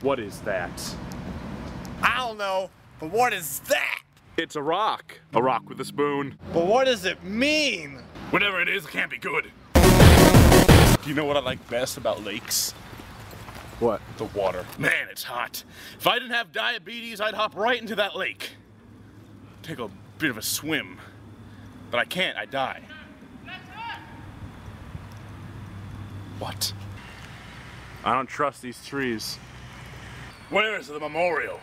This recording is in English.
What is that? I don't know, but what is that? It's a rock. A rock with a spoon. But what does it mean? Whatever it is, it can't be good. Do you know what I like best about lakes? What? The water. Man, it's hot. If I didn't have diabetes, I'd hop right into that lake. Take a bit of a swim. But I can't, I die. What? I don't trust these trees. Where is the memorial?